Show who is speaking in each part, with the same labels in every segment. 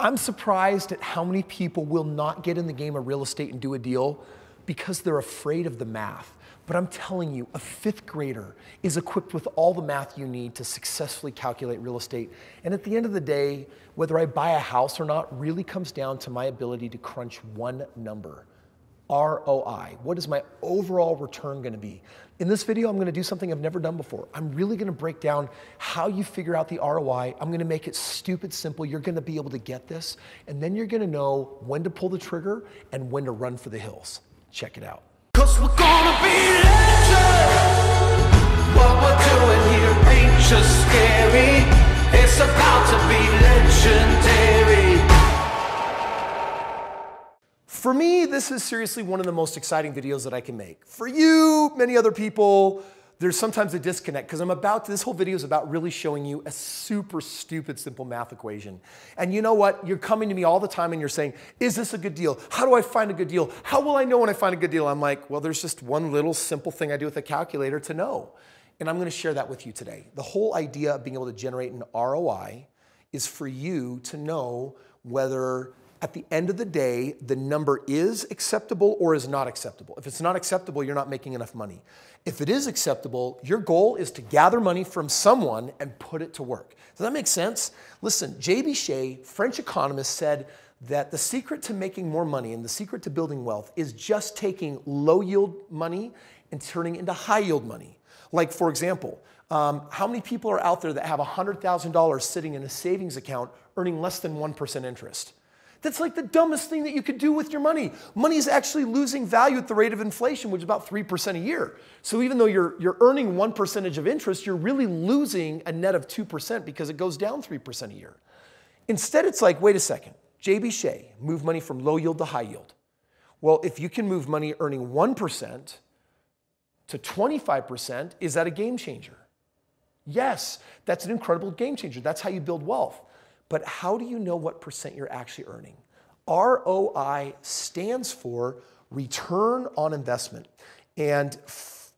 Speaker 1: I'm surprised at how many people will not get in the game of real estate and do a deal because they're afraid of the math. But I'm telling you, a fifth grader is equipped with all the math you need to successfully calculate real estate. And at the end of the day, whether I buy a house or not really comes down to my ability to crunch one number. ROI. What is my overall return going to be? In this video, I'm going to do something I've never done before. I'm really going to break down how you figure out the ROI. I'm going to make it stupid simple. You're going to be able to get this, and then you're going to know when to pull the trigger and when to run for the hills. Check it out. Cause we're gonna be. What we're doing here ain't just scary. It's about to be legendary. For me, this is seriously one of the most exciting videos that I can make. For you, many other people, there's sometimes a disconnect because I'm about to, this whole video is about really showing you a super stupid simple math equation. And you know what? You're coming to me all the time and you're saying, is this a good deal? How do I find a good deal? How will I know when I find a good deal? I'm like, well, there's just one little simple thing I do with a calculator to know. And I'm going to share that with you today. The whole idea of being able to generate an ROI is for you to know whether at the end of the day, the number is acceptable or is not acceptable. If it's not acceptable, you're not making enough money. If it is acceptable, your goal is to gather money from someone and put it to work. Does that make sense? Listen, J.B. Shea, French economist, said that the secret to making more money and the secret to building wealth is just taking low yield money and turning into high yield money. Like, for example, um, how many people are out there that have $100,000 sitting in a savings account earning less than 1% interest? That's like the dumbest thing that you could do with your money. Money is actually losing value at the rate of inflation, which is about 3% a year. So even though you're, you're earning 1 percentage of interest, you're really losing a net of 2% because it goes down 3% a year. Instead, it's like, wait a second, JB Shea, move money from low yield to high yield. Well, if you can move money earning 1% to 25%, is that a game changer? Yes, that's an incredible game changer. That's how you build wealth. But how do you know what percent you're actually earning? ROI stands for return on investment. And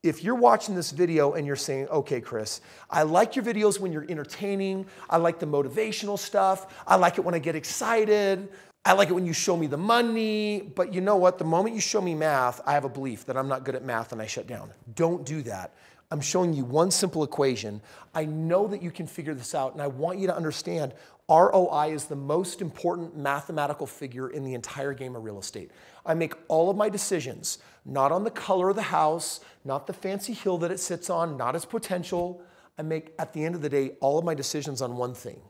Speaker 1: if you're watching this video and you're saying, okay, Kris, I like your videos when you're entertaining, I like the motivational stuff, I like it when I get excited, I like it when you show me the money, but you know what? The moment you show me math, I have a belief that I'm not good at math and I shut down. Don't do that. I'm showing you one simple equation. I know that you can figure this out, and I want you to understand ROI is the most important mathematical figure in the entire game of real estate. I make all of my decisions not on the color of the house, not the fancy hill that it sits on, not its potential. I make, at the end of the day, all of my decisions on one thing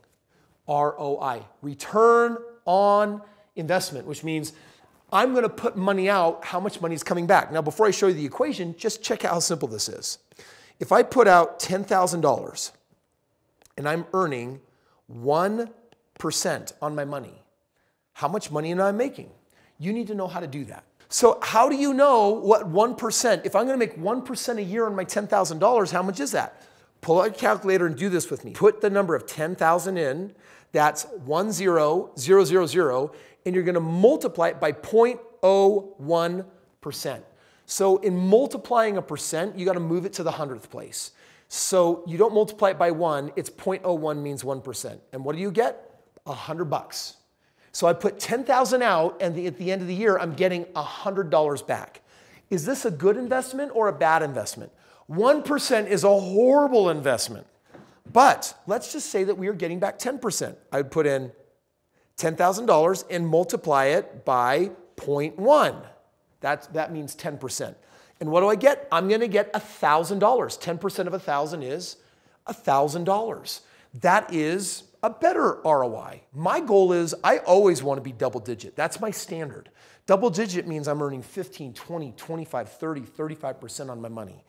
Speaker 1: ROI, return on investment, which means I'm going to put money out, how much money is coming back. Now, before I show you the equation, just check out how simple this is. If I put out $10,000 and I'm earning 1% on my money, how much money am I making? You need to know how to do that. So, how do you know what 1%, if I'm going to make 1% a year on my $10,000, how much is that? Pull out your calculator and do this with me. Put the number of 10,000 in, that's 10000, and you're going to multiply it by 0.01%. So in multiplying a percent, you got to move it to the hundredth place. So you don't multiply it by one, it's 0.01 means 1%. And what do you get? A hundred bucks. So I put 10,000 out and the, at the end of the year, I'm getting $100 back. Is this a good investment or a bad investment? 1% is a horrible investment. But let's just say that we are getting back 10%. I would put in $10,000 and multiply it by 0.1. That, that means 10%. And what do I get? I'm going to get $1,000. 10% of 1,000 is $1,000. That is a better ROI. My goal is I always want to be double digit. That's my standard. Double digit means I'm earning 15, 20, 25, 30, 35% on my money.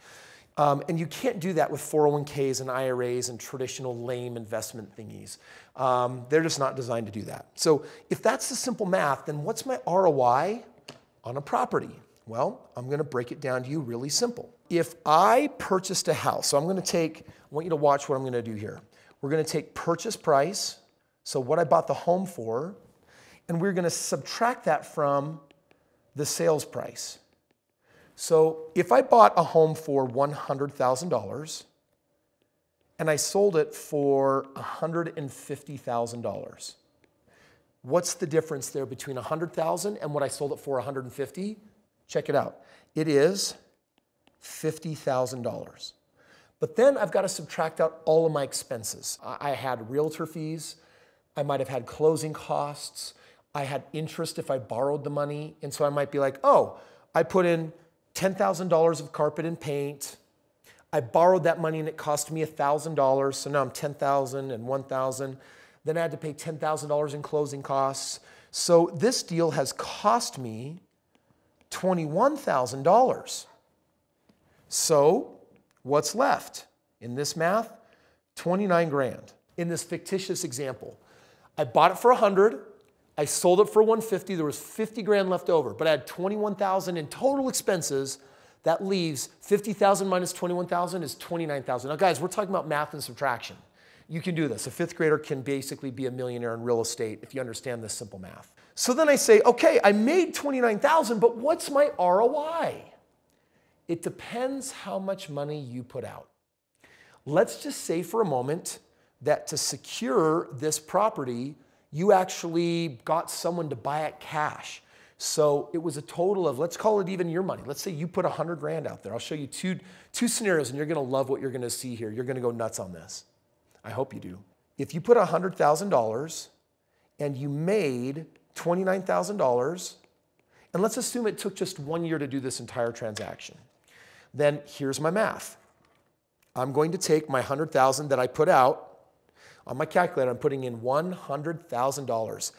Speaker 1: Um, and you can't do that with 401ks and IRAs and traditional lame investment thingies. Um, they're just not designed to do that. So if that's the simple math, then what's my ROI on a property? Well, I'm going to break it down to you really simple. If I purchased a house, so I'm going to take, I want you to watch what I'm going to do here. We're going to take purchase price, so what I bought the home for, and we're going to subtract that from the sales price. So if I bought a home for $100,000 and I sold it for $150,000, What's the difference there between 100,000 and what I sold it for 150? Check it out. It is $50,000. But then I've got to subtract out all of my expenses. I had realtor fees, I might have had closing costs, I had interest if I borrowed the money. And so I might be like, oh, I put in $10,000 of carpet and paint. I borrowed that money and it cost me $1,000. So now I'm 10,000 and 1,000. Then I had to pay $10,000 in closing costs. So this deal has cost me $21,000. So what's left in this math? 29 grand. In this fictitious example, I bought it for 100, I sold it for 150, there was 50 grand left over, but I had 21,000 in total expenses. That leaves 50,000 minus 21,000 is 29,000. Now guys, we're talking about math and subtraction. You can do this. A fifth grader can basically be a millionaire in real estate if you understand this simple math. So then I say, okay, I made 29,000, but what's my ROI? It depends how much money you put out. Let's just say for a moment that to secure this property, you actually got someone to buy it cash. So it was a total of, let's call it even your money. Let's say you put 100 grand out there. I'll show you two, two scenarios and you're gonna love what you're gonna see here. You're gonna go nuts on this. I hope you do. If you put $100,000 and you made $29,000, and let's assume it took just one year to do this entire transaction, then here's my math. I'm going to take my 100,000 that I put out on my calculator, I'm putting in $100,000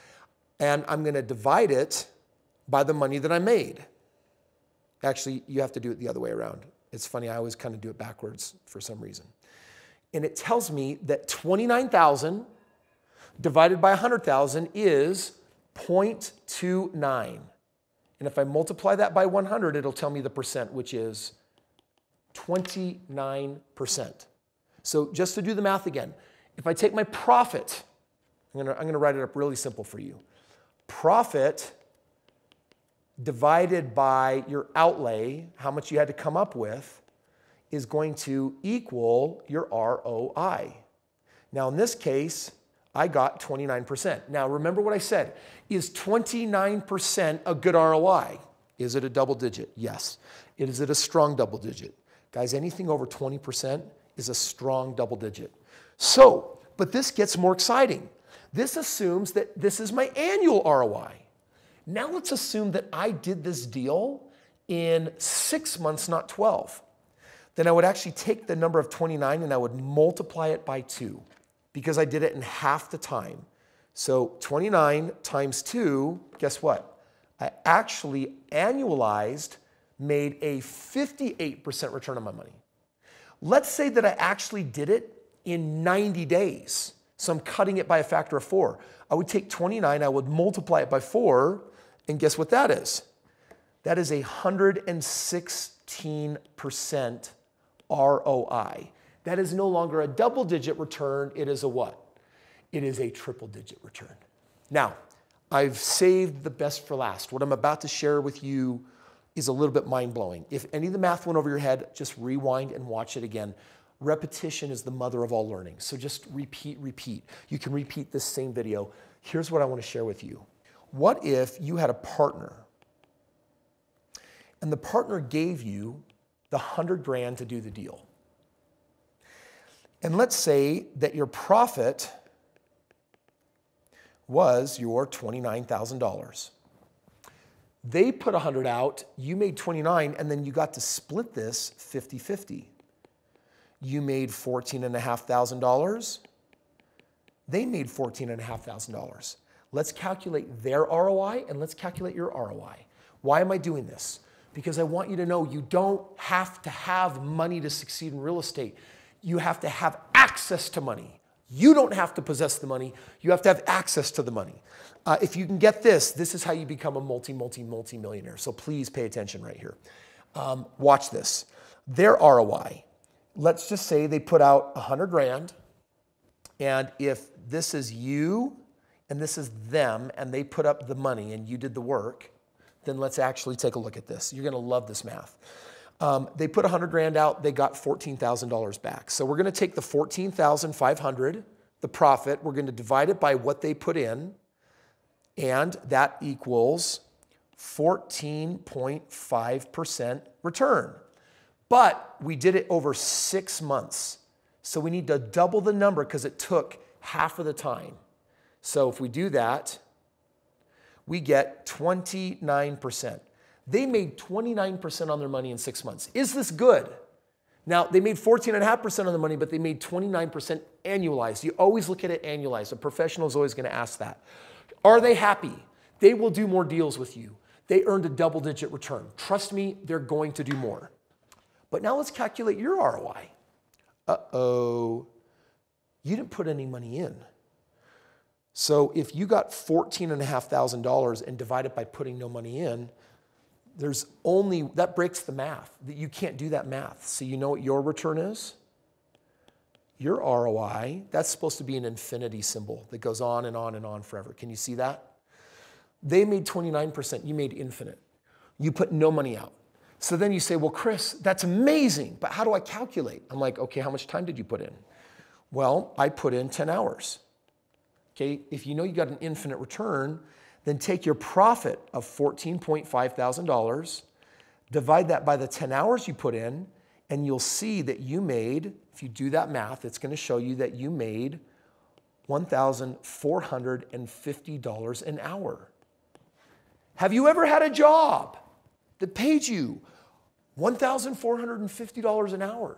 Speaker 1: and I'm going to divide it by the money that I made. Actually, you have to do it the other way around. It's funny, I always kind of do it backwards for some reason and it tells me that 29,000 divided by 100,000 is 0.29. And if I multiply that by 100, it'll tell me the percent, which is 29%. So just to do the math again, if I take my profit, I'm I'm gonna write it up really simple for you. Profit divided by your outlay, how much you had to come up with, is going to equal your ROI. Now, in this case, I got 29%. Now, remember what I said. Is 29% a good ROI? Is it a double digit? Yes. Is it a strong double digit? Guys, anything over 20% is a strong double digit. So, but this gets more exciting. This assumes that this is my annual ROI. Now let's assume that I did this deal in six months, not 12 then I would actually take the number of 29 and I would multiply it by 2 because I did it in half the time. So 29 times 2, guess what? I actually annualized made a 58% return on my money. Let's say that I actually did it in 90 days. So I'm cutting it by a factor of 4. I would take 29, I would multiply it by 4, and guess what that is? That is a 116% ROI. That is no longer a double digit return, it is a what? It is a triple digit return. Now, I've saved the best for last. What I'm about to share with you is a little bit mind blowing. If any of the math went over your head, just rewind and watch it again. Repetition is the mother of all learning. So just repeat, repeat. You can repeat this same video. Here's what I want to share with you. What if you had a partner and the partner gave you the 100 grand to do the deal. And let's say that your profit was your $29,000. They put 100 out, you made 29, and then you got to split this 50 50. You made $14,500. They made $14,500. Let's calculate their ROI and let's calculate your ROI. Why am I doing this? because I want you to know you don't have to have money to succeed in real estate. You have to have access to money. You don't have to possess the money, you have to have access to the money. Uh, if you can get this, this is how you become a multi, multi, multi millionaire. So please pay attention right here. Um, watch this. Their ROI, let's just say they put out 100 grand, and if this is you and this is them, and they put up the money and you did the work, then let's actually take a look at this. You're going to love this math. Um, they put 100 grand out, they got $14,000 back. So we're going to take the 14,500, the profit, we're going to divide it by what they put in, And that equals 14.5% return. But we did it over six months. So we need to double the number because it took half of the time. So if we do that, we get 29%. They made 29% on their money in six months. Is this good? Now, they made 14.5% on the money, but they made 29% annualized. You always look at it annualized. A professional is always going to ask that. Are they happy? They will do more deals with you. They earned a double digit return. Trust me, they're going to do more. But now let's calculate your ROI. Uh oh, you didn't put any money in. So if you got $14,500 and divide it by putting no money in, there's only, that breaks the math. That You can't do that math. So you know what your return is? Your ROI, that's supposed to be an infinity symbol that goes on and on and on forever. Can you see that? They made 29%, you made infinite. You put no money out. So then you say, well, Kris, that's amazing, but how do I calculate? I'm like, okay, how much time did you put in? Well, I put in 10 hours. Okay, if you know you got an infinite return, then take your profit of $14.5 thousand, divide that by the 10 hours you put in, and you'll see that you made, if you do that math, it's gonna show you that you made $1,450 an hour. Have you ever had a job that paid you $1,450 an hour?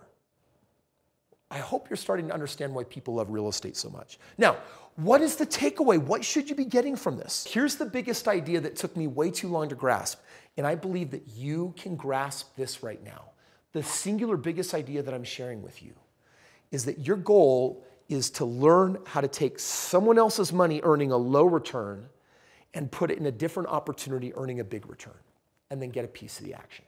Speaker 1: I hope you're starting to understand why people love real estate so much. Now, what is the takeaway? What should you be getting from this? Here's the biggest idea that took me way too long to grasp, and I believe that you can grasp this right now. The singular biggest idea that I'm sharing with you is that your goal is to learn how to take someone else's money earning a low return and put it in a different opportunity earning a big return, and then get a piece of the action.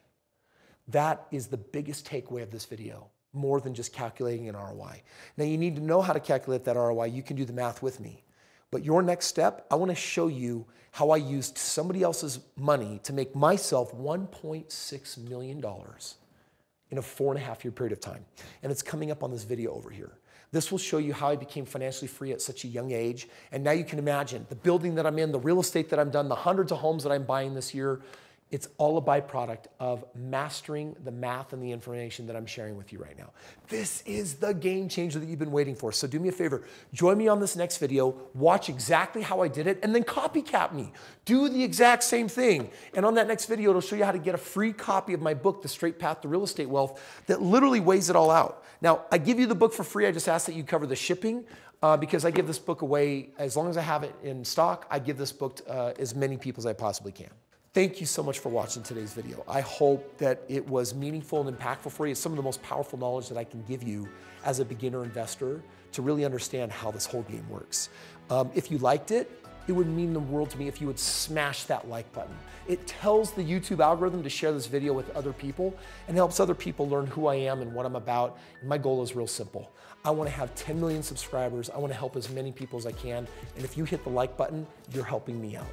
Speaker 1: That is the biggest takeaway of this video more than just calculating an ROI. Now, you need to know how to calculate that ROI. You can do the math with me. But your next step, I want to show you how I used somebody else's money to make myself $1.6 million in a four and a half year period of time. And it's coming up on this video over here. This will show you how I became financially free at such a young age. And now you can imagine the building that I'm in, the real estate that I've done, the hundreds of homes that I'm buying this year, it's all a byproduct of mastering the math and the information that I'm sharing with you right now. This is the game changer that you've been waiting for. So do me a favor, join me on this next video, watch exactly how I did it, and then copycat me. Do the exact same thing. And on that next video, it'll show you how to get a free copy of my book, The Straight Path to Real Estate Wealth, that literally weighs it all out. Now, I give you the book for free. I just ask that you cover the shipping. Uh, because I give this book away as long as I have it in stock. I give this book to uh, as many people as I possibly can. Thank you so much for watching today's video. I hope that it was meaningful and impactful for you. It's some of the most powerful knowledge that I can give you as a beginner investor to really understand how this whole game works. Um, if you liked it, it would mean the world to me if you would smash that like button. It tells the YouTube algorithm to share this video with other people and helps other people learn who I am and what I'm about. And my goal is real simple. I wanna have 10 million subscribers. I wanna help as many people as I can. And if you hit the like button, you're helping me out.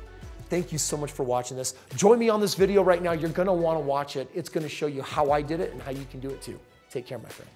Speaker 1: Thank you so much for watching this. Join me on this video right now. You're gonna wanna watch it. It's gonna show you how I did it and how you can do it too. Take care, my friend.